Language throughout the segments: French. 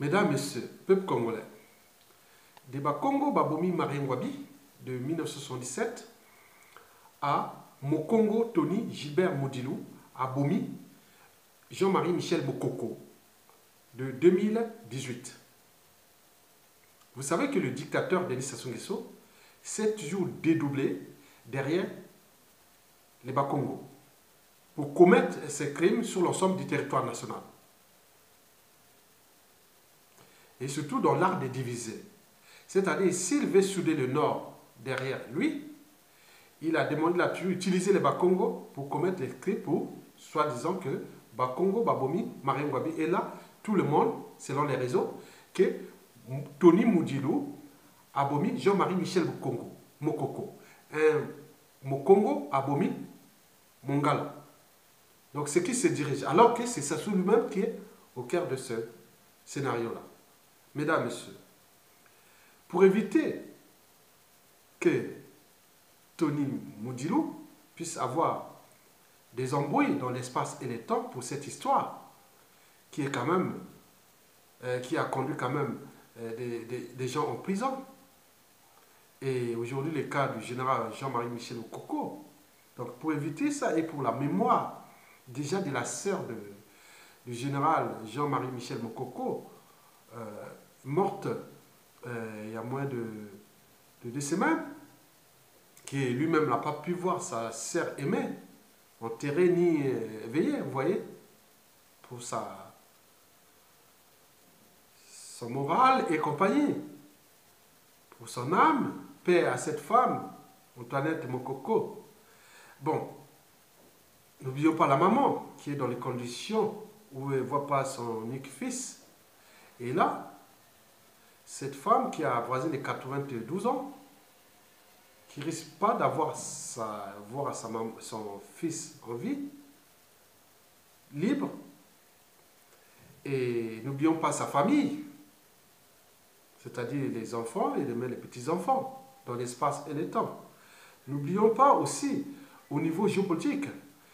Mesdames, Messieurs, peuple congolais, débat Congo Babomi Mariengwabi de 1977 à Mokongo Tony Gilbert Modilou à Bomi Jean-Marie Michel Mokoko de 2018. Vous savez que le dictateur Denis Sassou Nguesso s'est toujours dédoublé derrière les Bakongo pour commettre ces crimes sur l'ensemble du territoire national. Et surtout dans l'art des diviser. C'est-à-dire, s'il veut souder le Nord derrière lui, il a demandé là utiliser les Bakongo pour commettre les crimes pour, soi-disant que Bakongo, Babomi, Ngwabi. Et là, tout le monde, selon les réseaux, que Tony Moudilou, Abomi, Jean-Marie Michel Mokongo, Mokoko. Un Mokongo, Abomi, Mongala. Donc c'est qui se dirige. Alors que c'est Sassou lui-même qui est au cœur de ce scénario-là. Mesdames, Messieurs, pour éviter que Tony Moudilou puisse avoir des embrouilles dans l'espace et le temps pour cette histoire qui est quand même euh, qui a conduit quand même euh, des, gens en prison. Et aujourd'hui, le cas du général Jean-Marie Michel Coco. Donc, pour éviter ça et pour la mémoire déjà de la sœur du général Jean-Marie Michel Mokoko, euh, morte il y a moins de, de deux semaines, qui lui-même n'a pas pu voir sa sœur aimée enterrée ni éveillée, vous voyez, pour sa, son moral et compagnie. Pour son âme, paix à cette femme, Antoinette Mokoko. Bon, n'oublions pas la maman qui est dans les conditions où elle ne voit pas son unique fils. Et là, cette femme qui a avoisé les 92 ans, qui risque pas d'avoir sa, voir sa, son fils en vie, libre, et n'oublions pas sa famille, c'est-à-dire les enfants et les petits-enfants, dans l'espace et le temps. N'oublions pas aussi au niveau géopolitique,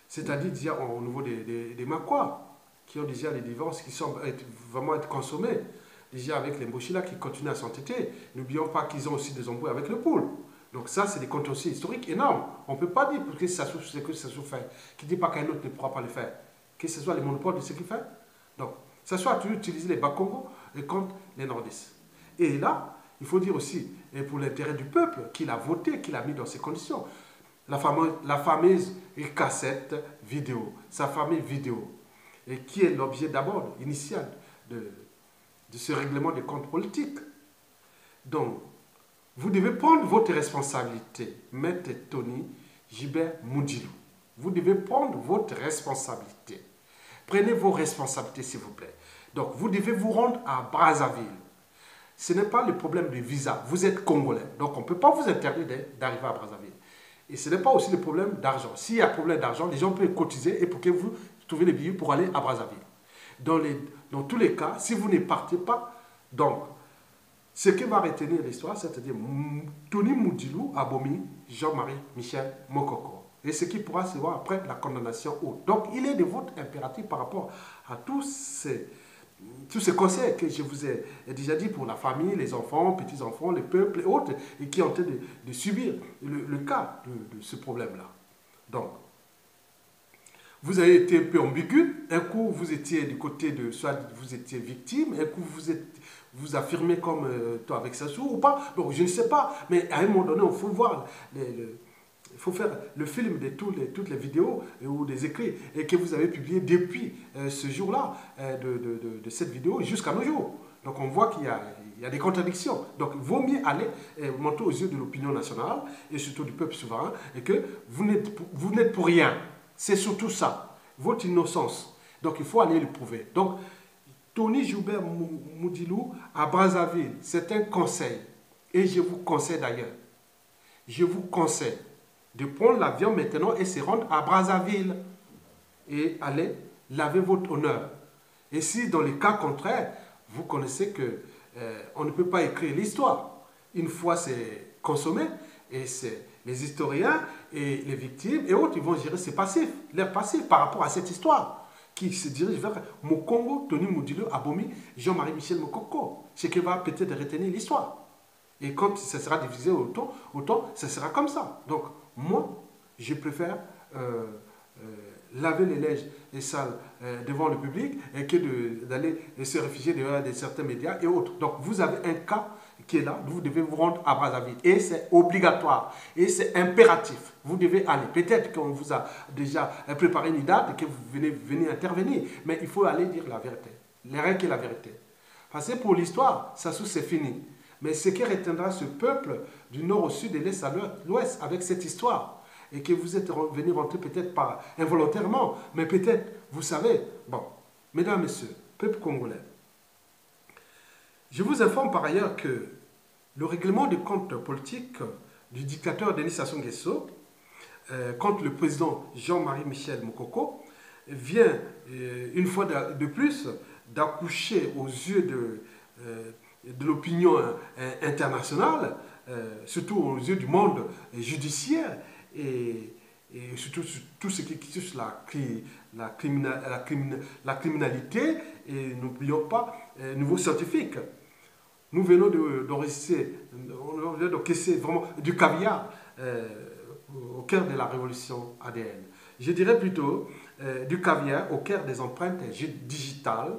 c'est-à-dire au niveau des, des, qui ont déjà des divorces qui sont vraiment être consommés, déjà avec les Mochila qui continuent à s'entêter. N'oublions pas qu'ils ont aussi des embrouilles avec le poule. Donc ça, c'est des contentieux historiques énormes. On ne peut pas dire que ça souffre que ça fait, qui ne dit pas qu'un autre ne pourra pas le faire. Que ce soit les monopoles de ce qu'il fait. Donc, ça soit tu utilises les Bakongo contre les Nordistes. Et là, il faut dire aussi, et pour l'intérêt du peuple, qu'il a voté, qu'il a mis dans ces conditions, la fameuse, la cassette vidéo, sa fameuse vidéo, et qui est l'objet d'abord initial de, de ce règlement des comptes politiques. Donc, vous devez prendre votre responsabilité, Maître Tony Gilbert Moudilou. Vous devez prendre votre responsabilité. Prenez vos responsabilités, s'il vous plaît. Donc, vous devez vous rendre à Brazzaville. Ce n'est pas le problème de visa. Vous êtes Congolais. Donc, on ne peut pas vous interdire d'arriver à Brazzaville. Et ce n'est pas aussi le problème d'argent. S'il y a problème d'argent, les gens peuvent cotiser et pour que vous trouviez les billets pour aller à Brazzaville. Dans, les, dans tous les cas, si vous ne partez pas, donc, ce qui va retenir l'histoire, c'est-à-dire Tony Moudilou, Abomi, Jean-Marie Michel Mokoko. Et ce qui pourra se voir après la condamnation haute. Donc, il est de votre impératif par rapport à tous ces, tous ces conseils que je vous ai déjà dit pour la famille, les enfants, petits-enfants, les peuples et autres, et qui ont train de, subir le, cas de, de ce problème-là. Donc, vous avez été un peu ambigu. Un coup, vous étiez du côté de soit vous étiez victime, un coup, vous êtes vous affirmez comme euh, toi avec Sassou ou pas. Donc je ne sais pas, mais à un moment donné, il faut voir, il faut faire le film de tous les, toutes les vidéos ou des écrits que vous avez publiés depuis euh, ce jour-là, euh, de, cette vidéo jusqu'à nos jours. Donc on voit qu'il y a, y a des contradictions. Donc il vaut mieux aller monter aux yeux de l'opinion nationale et surtout du peuple souverain et que vous n'êtes pour rien. C'est surtout ça, votre innocence. Donc il faut aller le prouver. Donc Tony Joubert Moudilou à Brazzaville, c'est un conseil. Et je vous conseille d'ailleurs, je vous conseille de prendre l'avion maintenant et se rendre à Brazzaville et aller laver votre honneur. Et si dans le cas contraire, vous connaissez que euh, on ne peut pas écrire l'histoire. Une fois c'est consommé, et c'est les historiens et les victimes et autres, ils vont gérer ces passifs, leurs passifs par rapport à cette histoire qui se dirige vers Mokongo, Tony Moudilo, Abomi, Jean-Marie Michel Mokoko. Ce qui va peut-être retenir l'histoire. Et quand ça sera divisé autant, autant, ça sera comme ça. Donc, moi, je préfère euh, euh, laver les lèges et sales euh, devant le public et que d'aller se réfugier devant certains médias et autres. Donc, vous avez un cas qui est là, vous devez vous rendre à Brazzaville. Et c'est obligatoire. Et c'est impératif. Vous devez aller. Peut-être qu'on vous a déjà préparé une date et que vous venez, venez intervenir. Mais il faut aller dire la vérité. Les règles et la vérité. Parce que pour l'histoire, ça c'est fini. Mais ce qui retiendra ce peuple du nord au sud et l'est à l'ouest avec cette histoire, et que vous êtes venu rentrer peut-être pas involontairement, mais peut-être, vous savez, bon, mesdames, messieurs, peuple congolais, je vous informe par ailleurs que le règlement de compte politique du dictateur Denis Sassou Nguesso euh, contre le président Jean-Marie Michel Mokoko vient euh, une fois de, plus d'accoucher aux yeux de, euh, l'opinion internationale, surtout aux yeux du monde judiciaire et, surtout tout ce qui touche la, la, criminalité et n'oublions pas nouveaux scientifiques. Nous venons d'enregistrer, on vient d'encaisser vraiment du caviar euh, au cœur de la révolution ADN. Je dirais plutôt euh, du caviar au cœur des empreintes digitales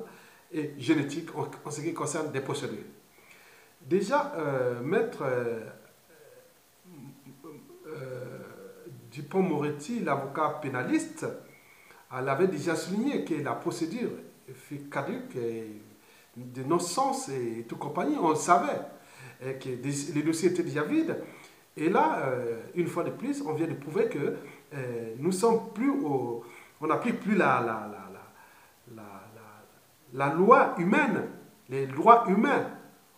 et génétiques en, ce qui concerne des procédures. Déjà, euh, maître Dupont-Moretti, l'avocat pénaliste, elle avait déjà souligné que la procédure fait caduque et de nos sens et tout compagnie, on savait, que les dossiers étaient déjà vides. Et là, euh, une fois de plus, on vient de prouver que euh, nous sommes plus au, on n'applique plus la, la, la, la, loi humaine, les lois humains.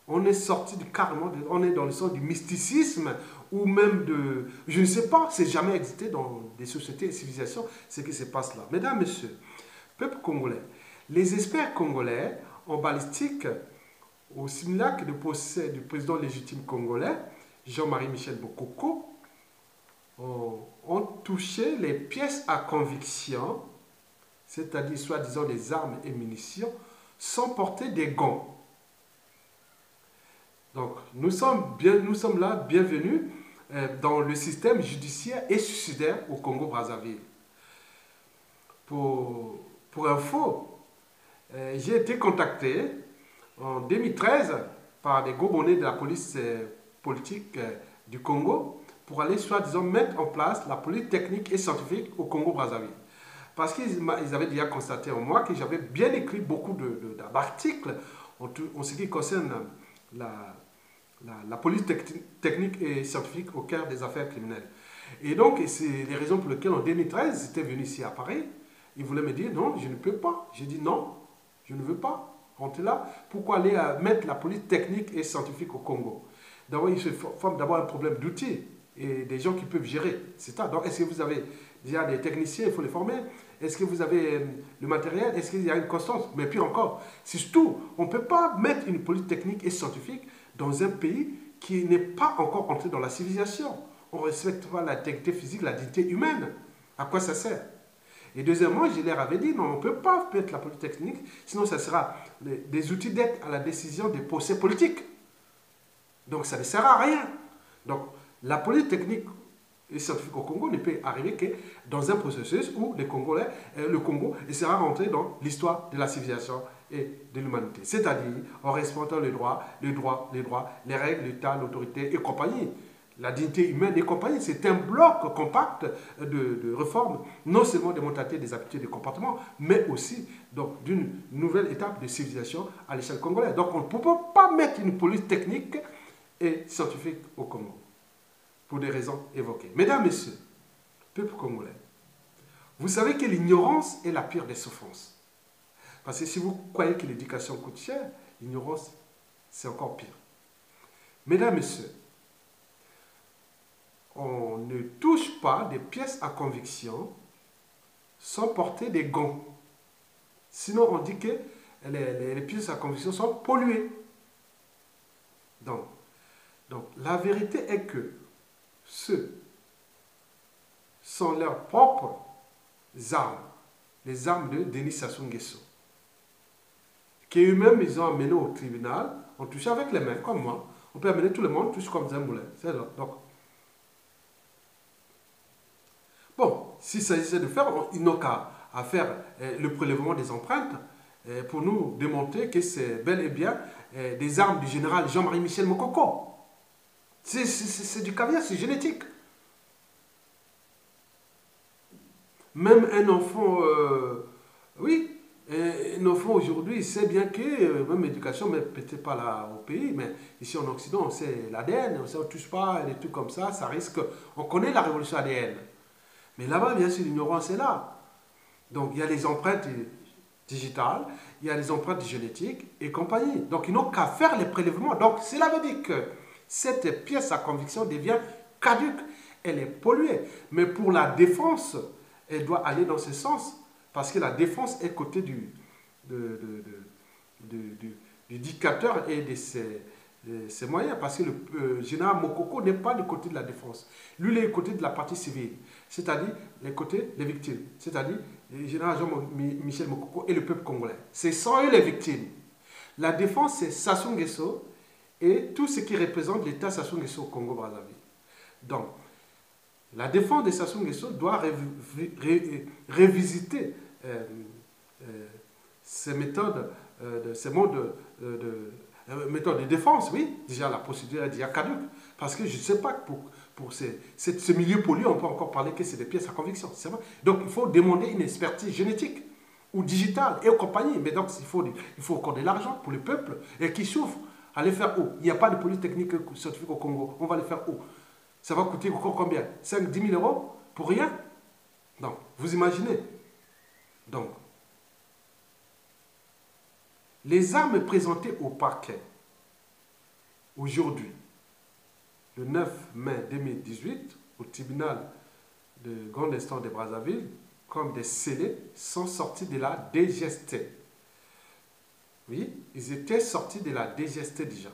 On est sorti du carrément, on est dans le sens du mysticisme ou même de, je ne sais pas, c'est jamais existé dans des sociétés et civilisations ce qui se passe là. Mesdames, Messieurs, peuple congolais, les experts congolais en balistique au simulacre de procès du président légitime congolais, Jean-Marie Michel Bokoko, ont, touché les pièces à conviction, c'est-à-dire soi-disant des armes et munitions, sans porter des gants. Donc, nous sommes, bien, nous sommes là, bienvenus euh, dans le système judiciaire et suicidaire au Congo-Brazzaville. Pour, pour info, j'ai été contacté en 2013 par des gros de la police euh, politique euh, du Congo pour aller soi-disant mettre en place la police technique et scientifique au Congo-Brazzaville. Parce qu'ils avaient déjà constaté en moi que j'avais bien écrit beaucoup d'articles en, ce qui concerne la, la, police technique et scientifique au cœur des affaires criminelles. Et donc, c'est les raisons pour lesquelles en 2013, j'étais venu ici à Paris. Ils voulaient me dire non, je ne peux pas. J'ai dit non, je ne veux pas rentrer là. Pourquoi aller à mettre la police technique et scientifique au Congo? D'abord, il se forme d'abord un problème d'outils et des gens qui peuvent gérer. C'est ça. Donc, est-ce que vous avez déjà des techniciens, il faut les former Est-ce que vous avez euh, le matériel? Est-ce qu'il y a une constance? Mais puis encore, surtout, on ne peut pas mettre une police technique et scientifique dans un pays qui n'est pas encore entré dans la civilisation. On ne respecte pas la dignité physique, la dignité humaine. À quoi ça sert? Et deuxièmement, je leur avais dit, non, on ne peut pas mettre la technique, sinon ça sera des outils d'aide à la décision des procès politiques. Donc ça ne sert à rien. Donc la politique technique et scientifique au Congo ne peut arriver que dans un processus où euh, le Congo sera rentré dans l'histoire de la civilisation et de l'humanité. C'est-à-dire en respectant les droits, les droits, les droits, les règles, l'État, l'autorité et compagnie la dignité humaine et compagnie. C'est un bloc compact de, de réforme, non seulement des mentalités, des habitudes, des comportements, mais aussi d'une nouvelle étape de civilisation à l'échelle congolaise. Donc on ne peut pas mettre une police technique et scientifique au Congo, pour des raisons évoquées. Mesdames, Messieurs, peuple congolais, vous savez que l'ignorance est la pire des souffrances. Parce que si vous croyez que l'éducation coûte cher, l'ignorance, c'est encore pire. Mesdames, Messieurs, on ne touche pas des pièces à conviction sans porter des gants. Sinon, on dit que les, pièces à conviction sont polluées. Donc, la vérité est que ceux sont leurs propres armes, les armes de Denis Sassou Nguesso. Qui eux-mêmes, ils ont amené au tribunal, on touche avec les mains, comme moi. On peut amener tout le monde, touche comme un moulin. Donc, bon, s'il s'agissait de faire, ils n'ont qu'à faire euh, le prélèvement des empreintes euh, pour nous démontrer que c'est bel et bien euh, des armes du général Jean-Marie Michel Mokoko. C'est du caviar, c'est génétique. Même un enfant, oui, un enfant aujourd'hui sait bien que, même l'éducation, mais peut-être pas là au pays, mais ici en Occident, on sait l'ADN, on sait on touche pas, des trucs comme ça, ça risque. On connaît la révolution ADN. Mais là-bas, bien sûr, l'ignorance est là. Donc il y a les empreintes digitales, il y a les empreintes génétiques et compagnie. Donc ils n'ont qu'à faire les prélèvements. Donc cela veut dire que cette pièce à conviction devient caduque, elle est polluée. Mais pour la défense, elle doit aller dans ce sens, parce que la défense est côté du, du, dictateur et de ses, moyens, parce que le euh, général Mokoko n'est pas du côté de la défense. Lui, il est du côté de la partie civile, c'est-à-dire les côtés des victimes, c'est-à-dire le général Jean-Michel Mokoko et le peuple congolais. C'est sans eux les victimes. La défense, c'est Sassou Nguesso et tout ce qui représente l'État Sassou Nguesso au Congo-Brazzaville. Donc, la défense de Sassou Nguesso doit révisiter euh, euh, méthodes, euh, ces modes de, méthodes de défense, oui. Déjà, la procédure est déjà caduque. Parce que je ne sais pas pour, pour ce milieu pollué, on peut encore parler que c'est des pièces à conviction. Donc, il faut demander une expertise génétique ou digitale et compagnie. Mais donc, il faut, il faut accorder l'argent pour le peuple et qui souffre. Aller faire où? Il n'y a pas de police technique scientifique au Congo. On va les faire où? Ça va coûter encore combien? 5, 10 000 euros pour rien? Donc, vous imaginez Donc, les armes présentées au parquet aujourd'hui, le 9 mai 2018, au tribunal de grande instance de Brazzaville, comme des scellés, sont sortis de la DGST. Oui, ils étaient sortis de la DGST déjà.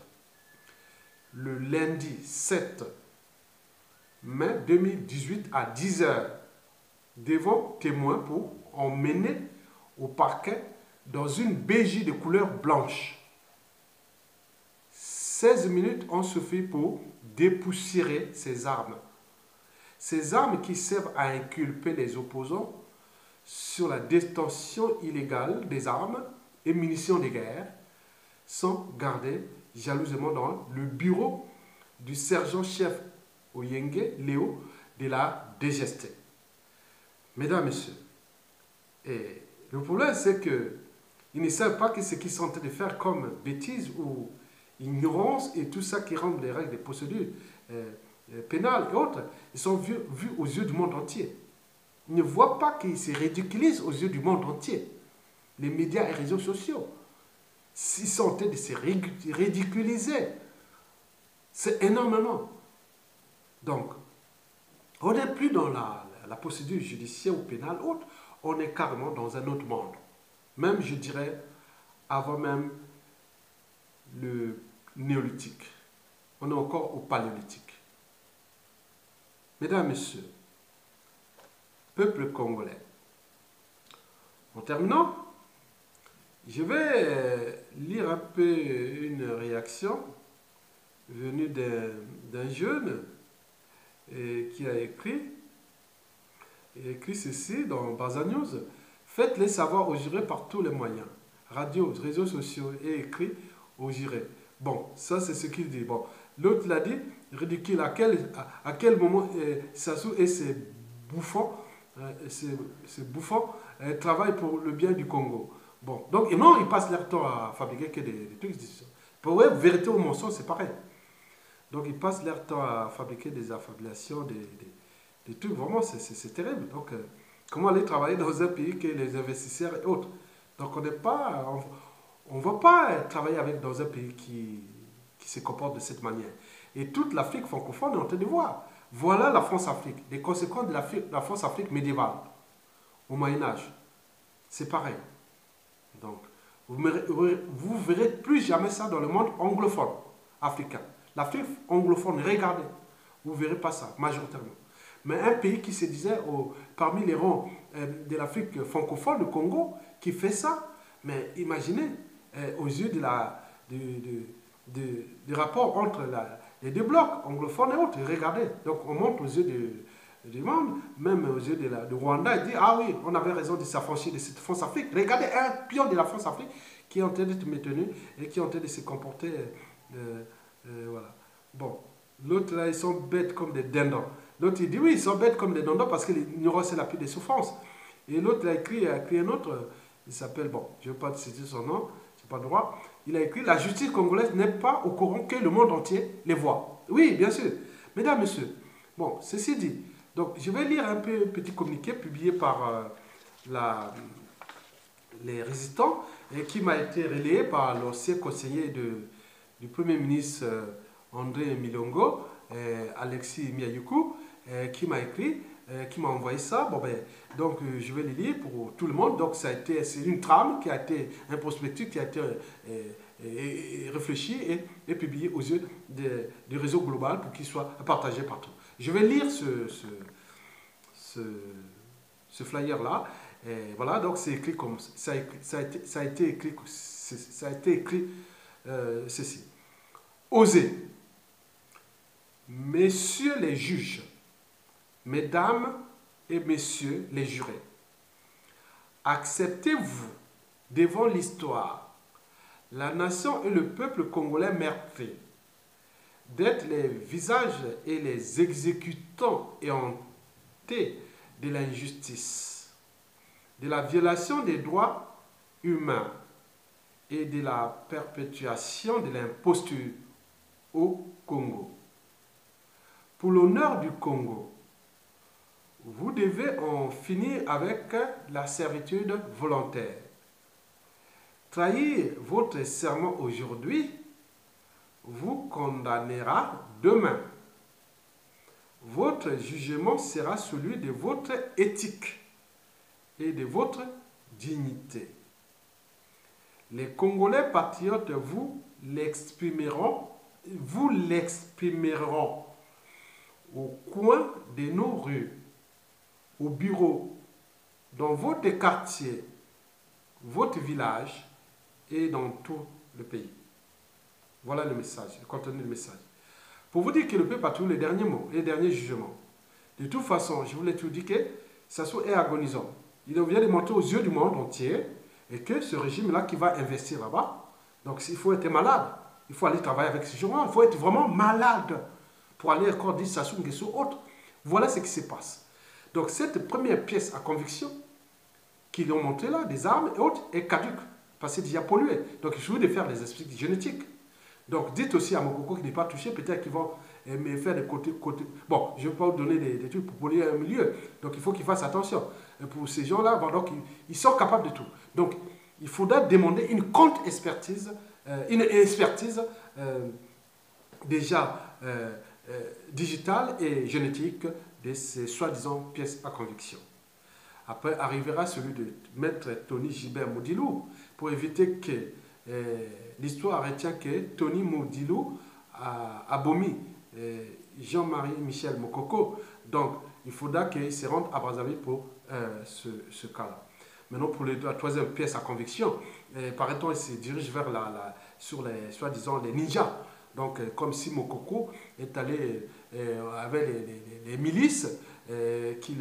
Le lundi 7 mai 2018 à 10h devant témoins pour emmener au parquet dans une BJ de couleur blanche. 16 minutes ont suffi pour dépoussiérer ces armes. Ces armes qui servent à inculper les opposants sur la détention illégale des armes et munitions de guerre sont gardées jalousement dans le bureau du sergent-chef Oyenge Léo de la DGST. Mesdames, Messieurs, et le problème c'est que ils ne savent pas que ce qu'ils sont en train de faire comme bêtise ou ignorance et tout ça qui rend les règles des procédures euh, euh, pénales et autres, ils sont vus, aux yeux du monde entier. Ils ne voient pas qu'ils se ridiculisent aux yeux du monde entier. Les médias et réseaux sociaux. Ils sont en train de se ridiculiser. C'est énormément. Donc, on n'est plus dans la, procédure judiciaire ou pénale autre, on est carrément dans un autre monde. Même, je dirais, avant même le néolithique. On est encore au paléolithique. Mesdames, Messieurs, peuple congolais, en terminant, je vais lire un peu une réaction venue d'un jeune qui a écrit, écrit ceci dans Baza News. Faites-les savoir aux jurés par tous les moyens. Radio, réseaux sociaux et écrit aux jurés. Bon, ça c'est ce qu'il dit. Bon, l'autre l'a dit, ridicule. À quel, à, quel moment euh, Sassou et ses bouffons, euh, ces, bouffons euh, travaillent pour le bien du Congo. Bon, donc, et non, ils passent leur temps à fabriquer que des, des trucs. Pour eux, vérité ou mensonge, c'est pareil. Donc ils passent leur temps à fabriquer des affabulations, des, des, trucs, vraiment c'est terrible. Donc euh, comment aller travailler dans un pays que les investisseurs et autres? Donc on n'est pas, on ne va pas travailler avec dans un pays qui, se comporte de cette manière. Et toute l'Afrique francophone est en train de voir. Voilà la France-Afrique, les conséquences de la, France-Afrique médiévale, au Moyen-Âge. C'est pareil. Donc, vous verrez plus jamais ça dans le monde anglophone africain. L'Afrique anglophone, regardez, vous ne verrez pas ça majoritairement. Mais un pays qui se disait parmi les rangs euh, de l'Afrique francophone, le Congo, qui fait ça, mais imaginez, aux yeux de la, du, rapport entre les deux blocs, anglophones et autres, regardez, donc on monte aux yeux du monde, même aux yeux de, la, de Rwanda, il dit Ah oui, on avait raison de s'affranchir de cette France-Afrique. Regardez un pion de la France-Afrique qui est en train d'être maintenu et qui est en train de se comporter. Euh, voilà. Bon, l'autre là, ils sont bêtes comme des dindons. L'autre, il dit oui, ils sont bêtes comme des dindons parce que l'ignorance c'est la pire des souffrances. Et l'autre, a écrit, écrit un autre, il s'appelle, bon, je ne vais pas citer son nom, pas droit. Il a écrit La justice congolaise n'est pas au courant que le monde entier les voit. Oui, bien sûr. Mesdames, Messieurs, bon, ceci dit, donc je vais lire un peu petit communiqué publié par euh, la, les résistants et qui m'a été relayé par l'ancien conseiller du Premier ministre euh, André Milongo, euh, Alexis Miyayuku, qui m'a écrit, qui m'a envoyé ça. Bon, ben, donc, je vais le lire pour tout le monde. Donc, ça c'est une trame qui a été, un prospectus qui a été réfléchi et, publié aux yeux du réseau global pour qu'il soit partagé partout. Je vais lire ce, flyer-là. voilà, donc c'est écrit comme ça, a été, ça a été écrit, ça a été écrit ceci. Osez Messieurs les juges, Mesdames et Messieurs les jurés, acceptez-vous devant l'histoire, la nation et le peuple congolais meurtri, d'être les visages et les exécutants et hantés de l'injustice, de la violation des droits humains et de la perpétuation de l'imposture au Congo. Pour l'honneur du Congo, vous devez en finir avec la servitude volontaire. Trahir votre serment aujourd'hui vous condamnera demain. Votre jugement sera celui de votre éthique et de votre dignité. Les Congolais patriotes vous l'exprimeront, vous l'exprimeront au coin de nos rues, au bureau, dans votre quartier, votre village et dans tout le pays. Voilà le message, le contenu du message. Pour vous dire que le peuple a tous les derniers mots, les derniers jugements. De toute façon, je voulais tout dire que ça soit agonisant. Il vient de montrer aux yeux du monde entier et que ce régime-là qui va investir là-bas, donc il faut être malade. Il faut aller travailler avec ces gens il faut être vraiment malade pour aller encore dire Sassou Nguesso autre. Voilà ce qui se passe. Donc cette première pièce à conviction qu'ils ont montré là, des armes et autres, est caduque, parce que c'est déjà pollué. Donc il suffit de faire des aspects génétiques. Donc dites aussi à Mokoko qui n'est pas touché, peut-être qu'ils vont me faire des côtés. Bon, je ne vais pas vous donner des, trucs pour polluer un milieu. Donc il faut qu'ils fassent attention. Pour ces gens-là, ils, sont capables de tout. Donc il faudra demander une contre-expertise, euh, une expertise euh, déjà euh, digitale et génétique de soi-disant pièces à conviction. Après arrivera celui de maître Tony Gilbert Moudilou pour éviter que euh, l'histoire retient que Tony Moudilou a abomi euh, Jean-Marie Michel Mokoko. Donc, il faudra qu'il se rende à Brazzaville pour ce, cas-là. Maintenant, pour la troisième pièce à conviction, paraît-on, il se dirige vers la, sur les soi-disant les ninjas. Donc, comme si Mokoko est allé avec les, milices euh, qu'il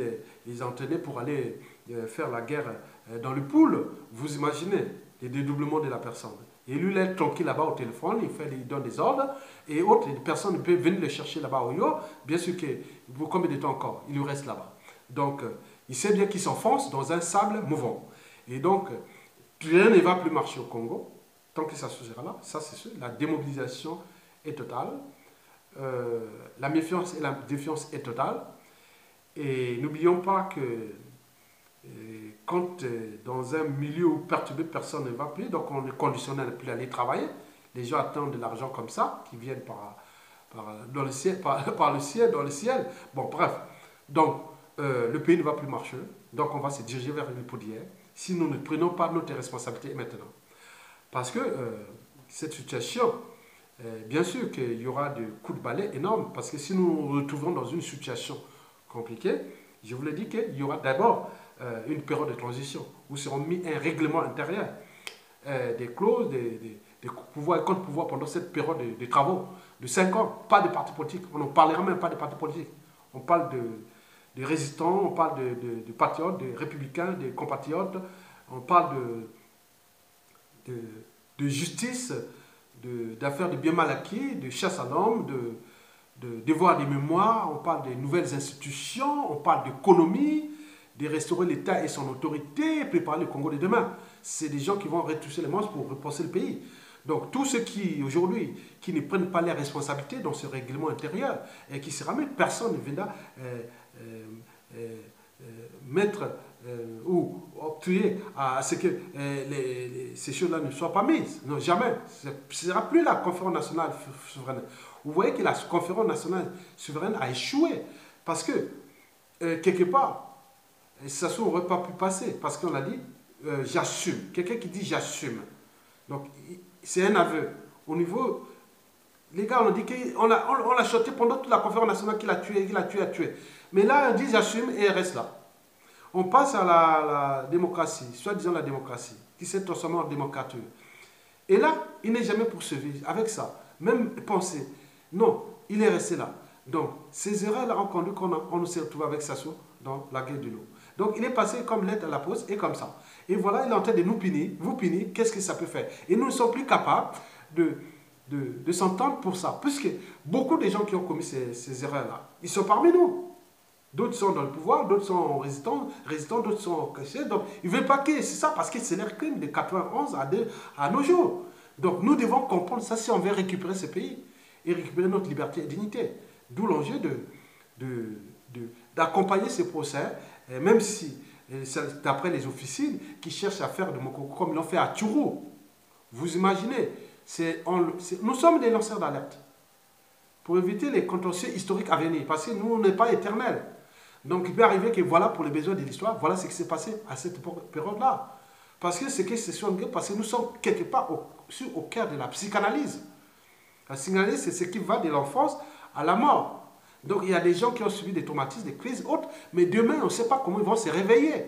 les entraînaient pour aller faire la guerre dans le pool, vous imaginez les dédoublements de la personne. Et lui, il est tranquille là-bas au téléphone, il, fait, il donne des ordres, et autres personnes peuvent venir le chercher là-bas au Yo. Bien sûr que, pour combien de temps encore Il lui reste là-bas. Donc, il sait bien qu'il s'enfonce dans un sable mouvant. Et donc, rien ne va plus marcher au Congo, tant que ça se gère là. Ça, c'est sûr. La démobilisation est totale. Euh, la méfiance et la défiance est totale. Et n'oublions pas que euh, quand euh, dans un milieu où perturbé, personne ne va plus, donc on est conditionné à ne plus aller travailler. Les gens attendent de l'argent comme ça, qui viennent par, le ciel, par, le ciel, dans le ciel. Bon, bref. Donc, le pays ne va plus marcher. Donc, on va se diriger vers une poudière si nous ne prenons pas notre responsabilité maintenant. Parce que cette situation, bien sûr qu'il y aura des coups de balai énormes, parce que si nous nous retrouvons dans une situation compliqué, je vous l'ai dit qu'il y aura d'abord euh, une période de transition où seront mis un règlement intérieur, euh, des clauses, des, pouvoirs et contre-pouvoirs pendant cette période de, travaux de 5 ans. Pas de partis politiques. On ne parlera même pas de partis politiques. On parle de, de résistants, on parle de, de, patriotes, de républicains, des compatriotes, on parle de, de, de justice, d'affaires de, bien mal acquis, de chasse à l'homme, de, de devoir des mémoires, on parle des nouvelles institutions, on parle d'économie, de restaurer l'État et son autorité, préparer le Congo de demain. C'est des gens qui vont retoucher les manches pour repenser le pays. Donc tous ceux qui, aujourd'hui, qui ne prennent pas les responsabilités dans ce règlement intérieur et qui se ramènent, personne ne viendra euh, euh, euh, mettre ou obtuer à ce que ces choses-là ne soient pas mises. Non, jamais. Ce ne sera plus la conférence nationale souveraine. Vous voyez que la conférence nationale souveraine a échoué parce que, quelque part, ça n'aurait pas pu passer parce qu'on a dit euh, j'assume. Quelqu'un qui dit j'assume. Donc c'est un aveu. Au niveau. Les gars, on a dit qu'on l'a on, on chanté pendant toute la conférence nationale qu'il a tué, qu'il a tué, a tué. Mais là, on dit j'assume et reste là. On passe à la, démocratie, soit-disant la démocratie, qui s'est transformée en démocrature. Et là, il n'est jamais poursuivi avec ça. Même penser. Non, il est resté là. Donc, ces erreurs-là ont conduit qu'on on s'est retrouvé avec Sassou dans la guerre de l'eau. Donc il est passé comme lettre à la poste et comme ça. Et voilà, il est en train de nous punir, vous punir, qu'est-ce que ça peut faire? Et nous ne sommes plus capables de, de, s'entendre pour ça. Puisque beaucoup de gens qui ont commis ces, erreurs-là, ils sont parmi nous. D'autres sont dans le pouvoir, d'autres sont résistants, résistants d'autres sont cachés. Donc, ils ne veulent pas que c'est ça parce que c'est leur crime de 91 à, nos jours. Donc, nous devons comprendre ça si on veut récupérer ce pays et récupérer notre liberté et dignité. D'où l'enjeu d'accompagner de, de, ces procès même si, d'après les officines, qui cherchent à faire de Mokoko comme ils l'ont fait à Turo, vous imaginez, nous sommes des lanceurs d'alerte pour éviter les contentieux historiques à venir, parce que nous, on n'est pas éternels. Donc il peut arriver que voilà, pour les besoins de l'histoire, voilà ce qui s'est passé à cette période-là. Parce que c'est que c'est parce que nous sommes quelque part au, au cœur de la psychanalyse. La psychanalyse, c'est ce qui va de l'enfance à la mort. Donc il y a des gens qui ont subi des traumatismes, des crises autres, mais demain, on ne sait pas comment ils vont se réveiller.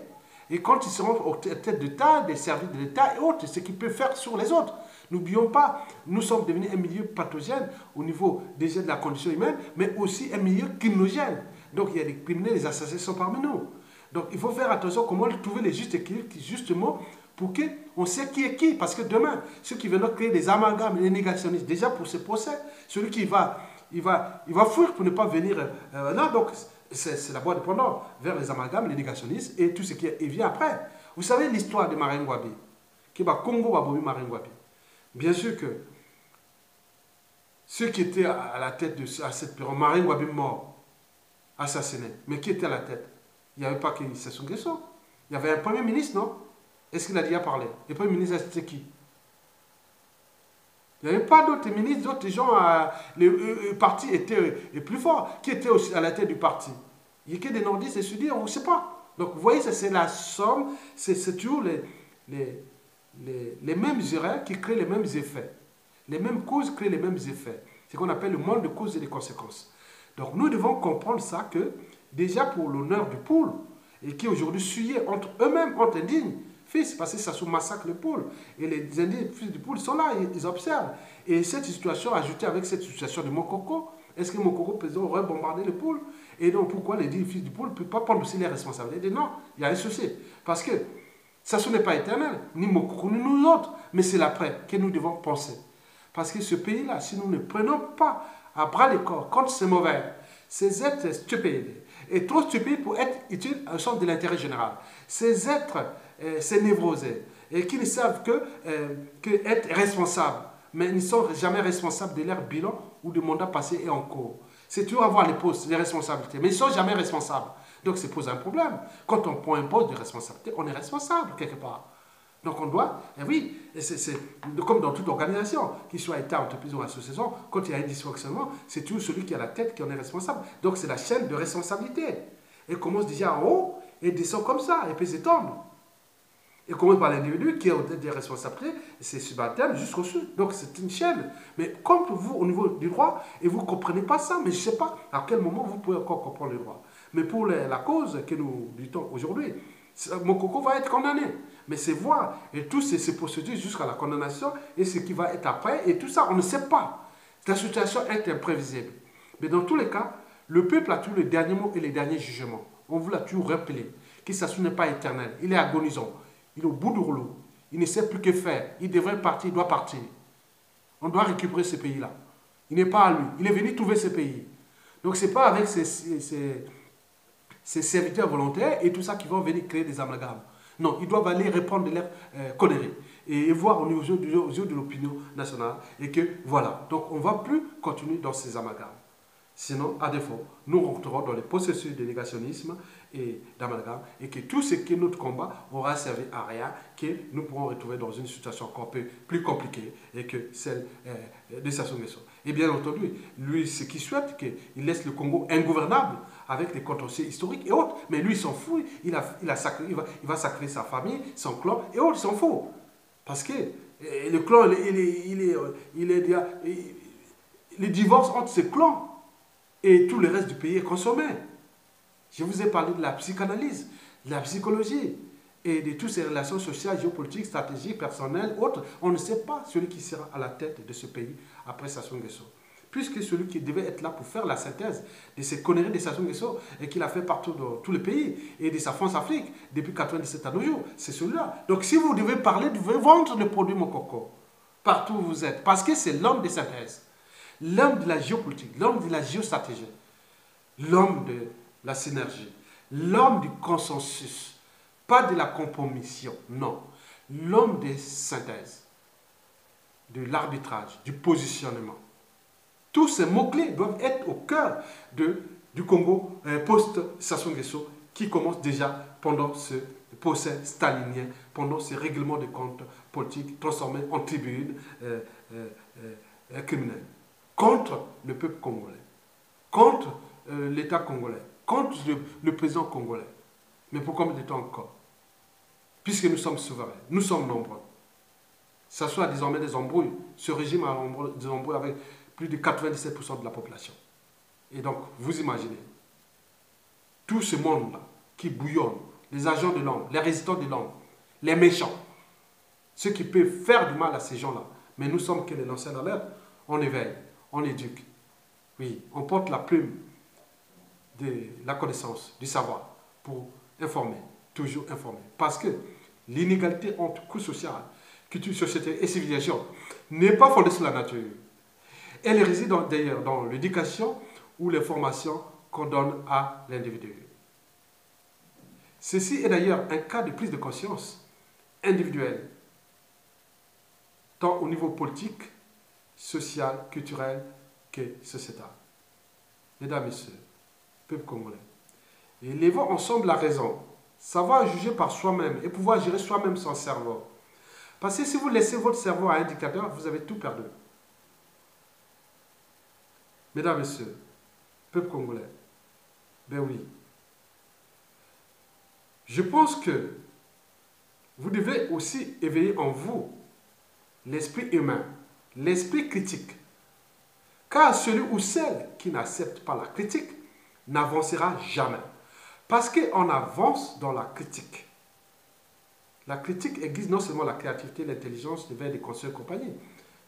Et quand ils seront aux têtes d'État, des services de l'État et autres, ce qu'ils peuvent faire sur les autres. N'oublions pas, nous sommes devenus un milieu pathogène au niveau déjà de la condition humaine, mais aussi un milieu criminogène. Donc il y a des criminels, des assassins sont parmi nous. Donc il faut faire attention comment trouver les justes équilibres, justement, pour qu'on sait qui est qui. Parce que demain, ceux qui viennent créer des amalgames, les négationnistes, déjà pour ce procès, celui qui va il va, il va fuir pour ne pas venir euh, là. Donc, c'est la boîte de pendant vers les amalgames, les négationnistes et tout ce qui vient après. Vous savez l'histoire de Maringwabi, qui va Congo Wabobi Maringwabi. Bien sûr que ceux qui étaient à la tête de à cette période, Maringwabi mort, assassiné, mais qui était à la tête? Il n'y avait pas que Sassou Nguesso. Il y avait un premier ministre, non? Est-ce qu'il a déjà parlé? Le premier ministre, c'était qui? Il n'y avait pas d'autres ministres, d'autres gens, euh, le, euh, parti était plus fort. Qui était aussi à la tête du parti Il y a que des nordistes et sudistes, on ne sait pas. Donc vous voyez, c'est la somme, c'est toujours les, les, les, les, mêmes erreurs qui créent les mêmes effets. Les mêmes causes créent les mêmes effets. C'est ce qu'on appelle le monde de causes et de conséquences. Donc nous devons comprendre ça que déjà pour l'honneur du pôle, et qui aujourd'hui suit entre eux-mêmes, entre indignes, fils, parce que ça se massacre les poules. Et les indiens, fils du poule, sont là, ils, observent. Et cette situation, ajoutée avec cette situation de Mokoko, est-ce que Mokoko aurait bombardé les poules Et donc, pourquoi les fils du poule ne peuvent pas prendre aussi les responsabilités? Non, il y a un souci. Parce que ça, n'est pas éternel, ni Mokoko, ni nous autres. Mais c'est l'après que nous devons penser. Parce que ce pays-là, si nous ne prenons pas à bras les corps contre ces mauvais, ces êtres stupides, et trop stupides pour être utiles au sens de l'intérêt général, ces êtres euh, c'est névrosé et qui ne savent euh, que être responsables, mais ils ne sont jamais responsables de leur bilan ou du mandat passé et en cours. C'est toujours avoir les postes, les responsabilités, mais ils ne sont jamais responsables. Donc, ça pose un problème. Quand on prend un poste de responsabilité, on est responsable quelque part. Donc on doit, et oui, c'est comme dans toute organisation, qu'il soit État, entreprise ou association, quand il y a un dysfonctionnement, c'est toujours celui qui a la tête qui en est responsable. Donc c'est la chaîne de responsabilité. Elle commence déjà en haut et descend comme ça, et puis s'étendre. Et commence par l'individu qui a des responsabilités, c'est subalterne jusqu'au sud. Donc c'est une chaîne. Mais comme vous, au niveau du droit, et vous ne comprenez pas ça, mais je ne sais pas à quel moment vous pouvez encore comprendre le droit. Mais pour la cause que nous luttons aujourd'hui, Mokoko va être condamné. Mais c'est voir et tout ces, procédures jusqu'à la condamnation et ce qui va être après et tout ça, on ne sait pas. La situation est imprévisible. Mais dans tous les cas, le peuple a toujours le dernier mot et les derniers jugements. On vous l'a toujours rappelé. Que ça n'est pas éternel. Il est agonisant. Il est au bout du rouleau. Il ne sait plus que faire. Il devrait partir, il doit partir. On doit récupérer ce pays-là. Il n'est pas à lui. Il est venu trouver ce pays. Donc ce n'est pas avec ses, serviteurs volontaires et tout ça qui vont venir créer des amalgames. Non, ils doivent aller répondre leurs euh, conneries et, voir au niveau aux yeux de l'opinion nationale et que voilà. Donc on ne va plus continuer dans ces amalgames. Sinon, à défaut, nous rentrerons dans les processus de négationnisme et d'amalgame et que tout ce qui est notre combat aura servi à rien, que nous pourrons retrouver dans une situation encore plus compliquée et que celle euh, de Sassou Nguesso. Et bien entendu, lui, ce qu'il souhaite, qu'il laisse le Congo ingouvernable avec les contentieux historiques et autres. Mais lui, il s'en fout, il, a, il, a il, va, il va sacrifier sa famille, son clan et autres, il s'en fout. Parce que euh, le clan, il est, il est, il est, il est, le divorce entre ces clans et tout le reste du pays est consommé. Je vous ai parlé de la psychanalyse, de la psychologie et de toutes ces relations sociales, géopolitiques, stratégiques, personnelles, autres. On ne sait pas celui qui sera à la tête de ce pays après Sassou Nguesso. Puisque celui qui devait être là pour faire la synthèse de ces conneries de Sassou Nguesso et qu'il a fait partout dans tous les pays et de sa France-Afrique depuis 97 à nos jours, c'est celui-là. Donc si vous devez parler, vous devez vendre le produit Mokoko partout où vous êtes. Parce que c'est l'homme de synthèse l'homme de la géopolitique, l'homme de la géostratégie, l'homme de la synergie, l'homme du consensus, pas de la compromission, non. L'homme des synthèses, de l'arbitrage, du positionnement. Tous ces mots-clés doivent être au cœur du Congo euh, post-Sassou Nguesso qui commence déjà pendant ce procès stalinien, pendant ce règlement de comptes politiques transformés en tribune euh, euh, criminelle contre le peuple congolais, contre euh, l'État congolais, contre le, président congolais. Mais pour combien de temps encore? Puisque nous sommes souverains, nous sommes nombreux. Ça soit désormais des embrouilles. Ce régime a des embrouilles avec plus de 97% de la population. Et donc, vous imaginez, tout ce monde-là qui bouillonne, les agents de l'homme, les résistants de l'homme, les méchants, ceux qui peuvent faire du mal à ces gens-là. Mais nous sommes que les lanceurs d'alerte, on éveille on éduque. Oui, on porte la plume de la connaissance, du savoir, pour informer, toujours informer. Parce que l'inégalité entre coûts sociaux, culture, société et civilisation n'est pas fondée sur la nature. Elle réside d'ailleurs dans l'éducation ou les formations qu'on donne à l'individu. Ceci est d'ailleurs un cas de prise de conscience individuelle, tant au niveau politique social, culturel que sociétal. Mesdames, Messieurs, peuple congolais, élevons ensemble la raison, savoir juger par soi-même et pouvoir gérer soi-même son cerveau. Parce que si vous laissez votre cerveau à un dictateur, vous avez tout perdu. Mesdames, Messieurs, peuple congolais, ben oui. Je pense que vous devez aussi éveiller en vous l'esprit humain l'esprit critique. Car celui ou celle qui n'accepte pas la critique n'avancera jamais. Parce qu'on avance dans la critique. La critique existe non seulement la créativité, l'intelligence, le des conseils et compagnie,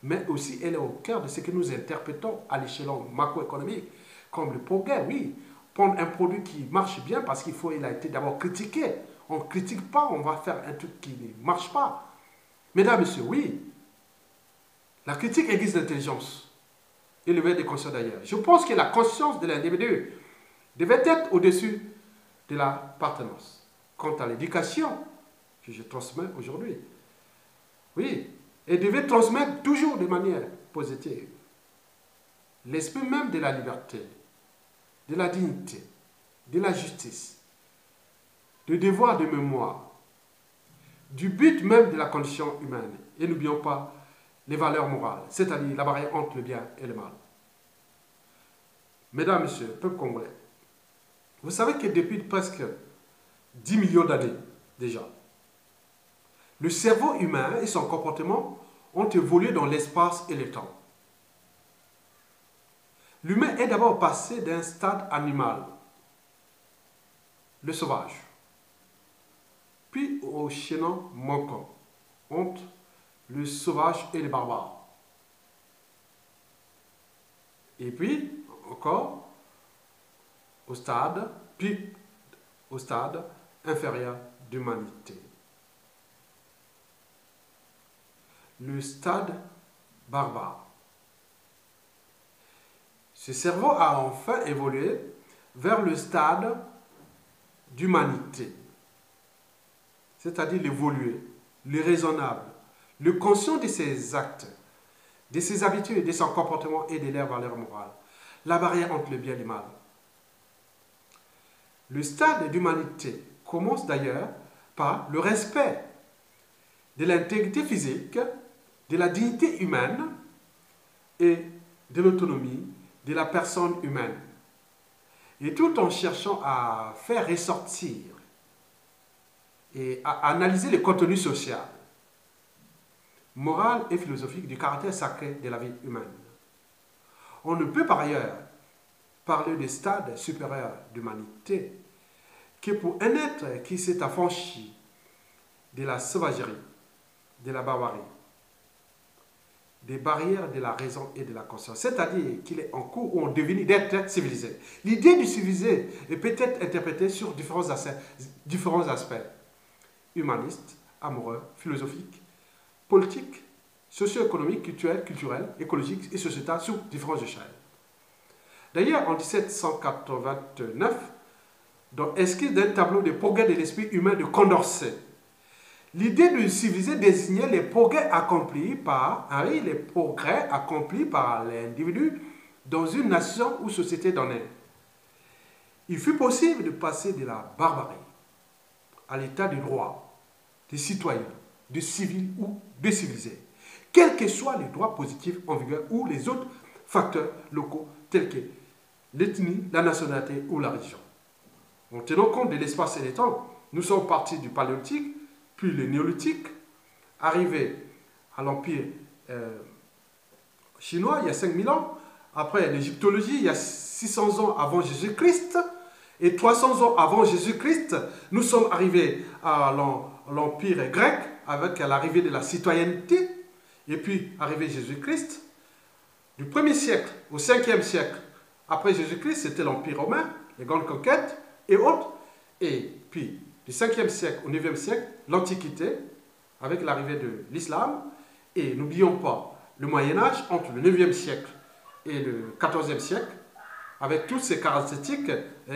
mais aussi elle est au cœur de ce que nous interprétons à l'échelon macroéconomique, comme le progrès, oui. Prendre un produit qui marche bien parce qu'il faut, il a été d'abord critiqué. On ne critique pas, on va faire un truc qui ne marche pas. Mesdames, Messieurs, oui, la critique existe d'intelligence. Et le des consciences d'ailleurs. Je pense que la conscience de l'individu devait être au-dessus de la l'appartenance. Quant à l'éducation que je transmets aujourd'hui, oui, elle devait transmettre toujours de manière positive. L'esprit même de la liberté, de la dignité, de la justice, du devoir de mémoire, du but même de la condition humaine. Et n'oublions pas les valeurs morales, c'est-à-dire la barrière entre le bien et le mal. Mesdames, Messieurs, peuple congolais, vous savez que depuis presque 10 millions d'années déjà, le cerveau humain et son comportement ont évolué dans l'espace et le temps. L'humain est d'abord passé d'un stade animal le sauvage. Puis au chaînon manquant, entre le sauvage et le barbare. Et puis, encore, au stade, puis au stade inférieur d'humanité. Le stade barbare. Ce cerveau a enfin évolué vers le stade d'humanité, c'est-à-dire l'évolué, le raisonnable, le conscient de ses actes, de ses habitudes, de son comportement et de leurs valeurs morales. La barrière entre le bien et le mal. Le stade d'humanité commence d'ailleurs par le respect de l'intégrité physique, de la dignité humaine et de l'autonomie de la personne humaine. Et tout en cherchant à faire ressortir et à analyser le contenu social, moral et philosophique du caractère sacré de la vie humaine. On ne peut par ailleurs parler des stades supérieurs d'humanité que pour un être qui s'est affranchi de la sauvagerie, de la barbarie, des barrières de la raison et de la conscience, c'est-à-dire qu'il est en cours où on devient d'être civilisé. L'idée du civilisé est peut-être interprétée sur différents aspects, différents aspects humanistes, amoureux, philosophiques, politiques, socio-économiques, culturels, culturels, écologiques et sociétales sur différentes échelles. D'ailleurs, en 1789, dans Esquisse d'un tableau de progrès de l'esprit humain de Condorcet, l'idée de civiliser désignait les progrès accomplis par, Henri, les progrès accomplis par l'individu dans une nation ou société donnée. Il fut possible de passer de la barbarie à l'état de droit, des citoyens, de civils ou de civilisés, quels que soient les droits positifs en vigueur ou les autres facteurs locaux tels que l'ethnie, la nationalité ou la religion. En tenant compte de l'espace et des temps, nous sommes partis du paléolithique, puis le néolithique, arrivés à l'empire euh, chinois il y a 5000 ans, après l'égyptologie il y a 600 ans avant Jésus-Christ, et 300 ans avant Jésus-Christ, nous sommes arrivés à l'empire grec avec l'arrivée de la citoyenneté, et puis arrivé Jésus-Christ. Du 1er siècle au 5e siècle après Jésus-Christ, c'était l'empire romain, les grandes conquêtes, et autres. Et puis, du 5e siècle au 9e siècle, l'Antiquité, avec l'arrivée de l'islam. Et n'oublions pas le Moyen Âge, entre le 9e siècle et le 14e siècle, avec toutes ces caractéristiques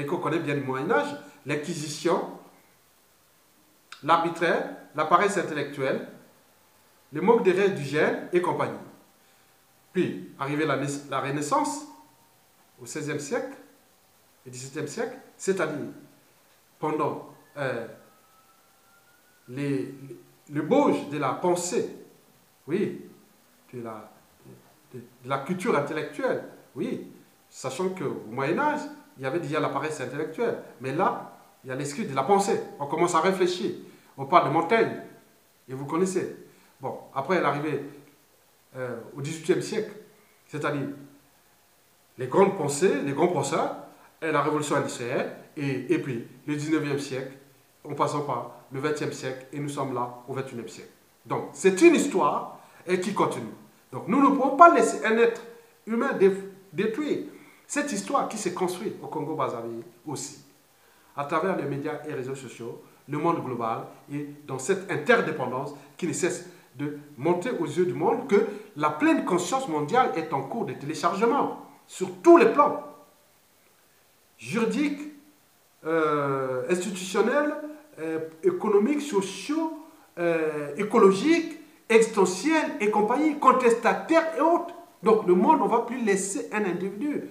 qu'on connaît bien du Moyen Âge, l'inquisition, l'arbitraire, la paresse intellectuelle, le manque des règles et compagnie. Puis, arrivée la, la Renaissance, au 16e siècle et 17e siècle, c'est-à-dire pendant euh, les, le bauge de la pensée, oui, de la, de, la culture intellectuelle, oui, sachant qu'au Moyen Âge, il y avait déjà la paresse intellectuelle, mais là, il y a l'esprit de la pensée, on commence à réfléchir, on parle de Montaigne, et vous connaissez. Bon, après l'arrivée euh, au XVIIIe siècle, c'est-à-dire les grandes pensées, les grands penseurs, et la révolution industrielle, et, et puis le 19e siècle, en passant par le 20e siècle, et nous sommes là au 21e siècle. Donc, c'est une histoire et qui continue. Donc, nous ne pouvons pas laisser un être humain détruire cette histoire qui s'est construite au Congo-Brazzaville aussi, à travers les médias et réseaux sociaux, le monde global, et dans cette interdépendance qui ne cesse de monter aux yeux du monde que la pleine conscience mondiale est en cours de téléchargement sur tous les plans juridiques, euh, institutionnels, euh, économiques, sociaux, euh, écologiques, existentiels et compagnie, contestataires et autres. Donc le monde, on ne va plus laisser un individu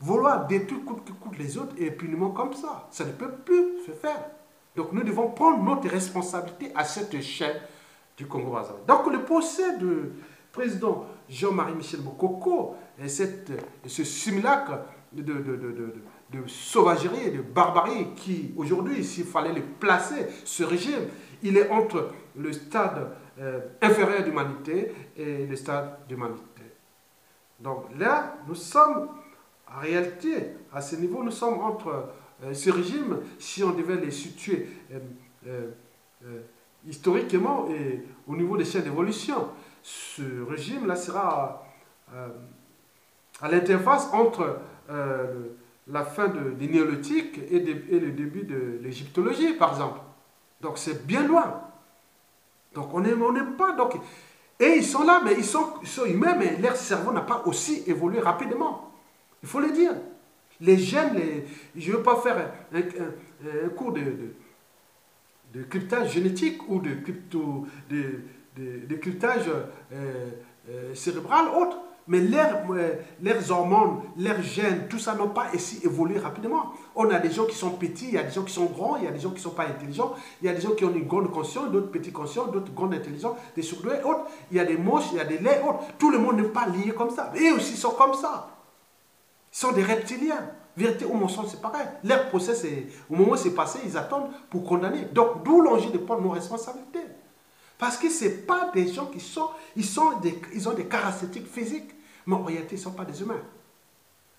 vouloir détruire coûte que coûte les autres et impunément comme ça. Ça ne peut plus se faire. Donc nous devons prendre notre responsabilité à cette échelle du Congo-Brazzaville. Donc le procès du président Jean-Marie Michel Mokoko et cette, ce simulacre de, de, de, sauvagerie et de barbarie qui, aujourd'hui, s'il fallait le placer, ce régime, il est entre le stade euh, inférieur d'humanité et le stade d'humanité. Donc là, nous sommes, en réalité, à ce niveau, nous sommes entre euh, ce régime, si on devait les situer euh, historiquement et au niveau des chaînes d'évolution, ce régime-là sera à l'interface entre la fin de, des néolithiques et, le début de l'égyptologie, par exemple. Donc c'est bien loin. Donc on n'aime pas. Et ils sont là, mais ils sont, humains, mais leur cerveau n'a pas aussi évolué rapidement. Il faut le dire. Les gènes, je ne veux pas faire un, cours de, de, cryptage génétique ou de, crypto, de, cryptage euh, euh, cérébral autre. Mais leurs, leurs hormones, leurs gènes, tout ça n'a pas ainsi évolué rapidement. On a des gens qui sont petits, il y a des gens qui sont grands, il y a des gens qui ne sont pas intelligents, il y a des gens qui ont une grande conscience, d'autres petits conscients, d'autres grandes intelligences, des surdoués, autres. Il y a des moches, il y a des laits, autres. Tout le monde n'est pas lié comme ça. Et aussi, sont comme ça. Ils sont des reptiliens. Vérité ou mensonge, c'est pareil. Leur procès, au moment où c'est passé, ils attendent pour condamner. Donc, d'où l'enjeu de prendre nos responsabilités. Parce que ce pas des gens qui sont, ils, sont des, ils ont des caractéristiques physiques, mais en réalité, ils ne sont pas des humains.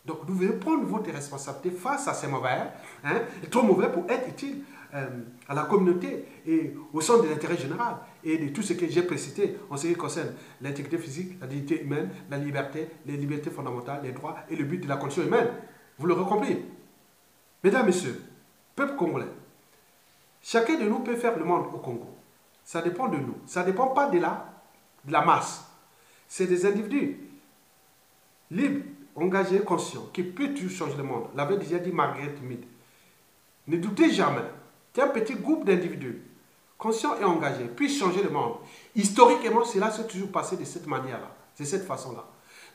Donc, vous devez prendre votre responsabilité face à ces mauvais, hein, trop mauvais pour être utile euh, à la communauté et au centre de l'intérêt général et de tout ce que j'ai précité en ce qui concerne l'intégrité physique, la dignité humaine, la liberté, les libertés fondamentales, les droits et le but de la condition humaine. Vous l'aurez compris. Mesdames, Messieurs, peuple congolais, chacun de nous peut faire le monde au Congo. Ça dépend de nous. Ça ne dépend pas de la, de la masse. C'est des individus libres, engagés, conscients, qui peuvent tout changer le monde. L'avait déjà dit Margaret Mead. Ne doutez jamais qu'un petit groupe d'individus conscients et engagés puisse changer le monde. Historiquement, cela s'est toujours passé de cette manière-là, de cette façon-là.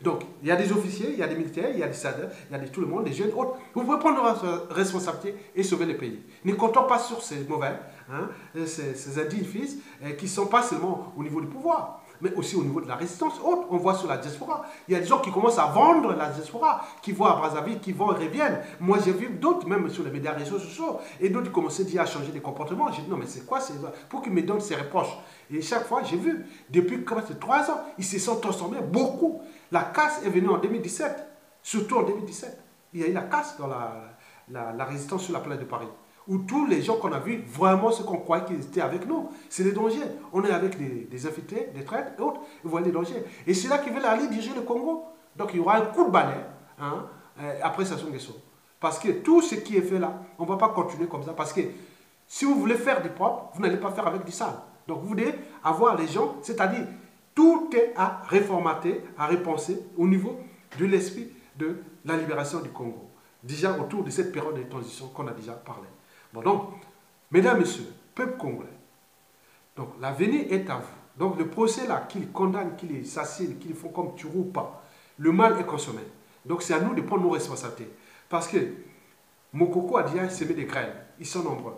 Donc, il y a des officiers, il y a des militaires, il y a des soldats, il y a tout le monde, des jeunes, autres. Vous pouvez prendre votre responsabilité et sauver le pays. Ne comptons pas sur ces mauvais, hein, ces, ces indignes fils, euh, qui ne sont pas seulement au niveau du pouvoir, mais aussi au niveau de la résistance haute. On voit sur la diaspora. Il y a des gens qui commencent à vendre la diaspora, qui vont à Brazzaville, qui vont et reviennent. Moi, j'ai vu d'autres, même sur les médias réseaux sociaux, et d'autres commençaient déjà à changer des comportements. J'ai dit, non, mais c'est quoi Pour qu'ils me donnent ces reproches? Et chaque fois, j'ai vu, depuis trois ans, ils se sont transformés beaucoup. La casse est venue en 2017, surtout en 2017. Il y a eu la casse dans la, la résistance sur la place de Paris où tous les gens qu'on a vus, vraiment ce qu'on croyait qu'ils étaient avec nous, c'est les dangers. On est avec des, des des traîtres et autres, ils voient les dangers. Et c'est là qu'ils veulent aller diriger le Congo. Donc il y aura un coup de balai hein, euh, après Sassou Nguesso. Parce que tout ce qui est fait là, on ne va pas continuer comme ça. Parce que si vous voulez faire du propre, vous n'allez pas faire avec du sale. Donc vous devez avoir les gens, c'est-à-dire tout est à réformater, à repenser au niveau de l'esprit de la libération du Congo. Déjà autour de cette période de transition qu'on a déjà parlé. Bon, donc, mesdames, messieurs, peuple congolais, donc l'avenir est à vous. Donc le procès là, qu'ils condamnent, qu'ils assassinent, qu'ils font comme tu ou pas, le mal est consommé. Donc c'est à nous de prendre nos responsabilités. Parce que Mokoko a déjà semé des graines. Ils sont nombreux.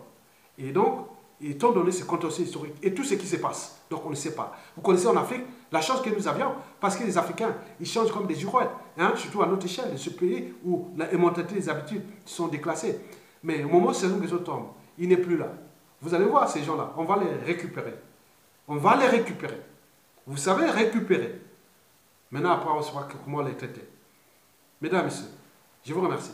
Et donc, étant donné ce contexte historique et tout ce qui se passe, donc on ne sait pas. Vous connaissez en Afrique la chance que nous avions, parce que les Africains, ils changent comme des juroides, hein, surtout à notre échelle, ce pays où la mentalité des habitudes sont déclassées. Mais au moment où Sassou Nguesso tombe, il n'est plus là. Vous allez voir ces gens-là, on va les récupérer. On va les récupérer. Vous savez, récupérer. Maintenant, après, on saura comment les traiter. Mesdames, Messieurs, je vous remercie.